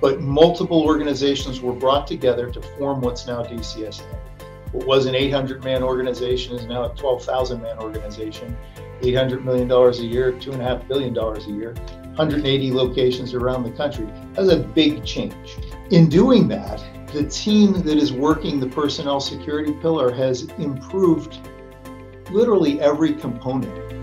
but multiple organizations were brought together to form what's now DCSA. What was an 800 man organization is now a 12,000 man organization, $800 million a year, $2.5 billion a year, 180 locations around the country. That's a big change. In doing that, the team that is working the personnel security pillar has improved literally every component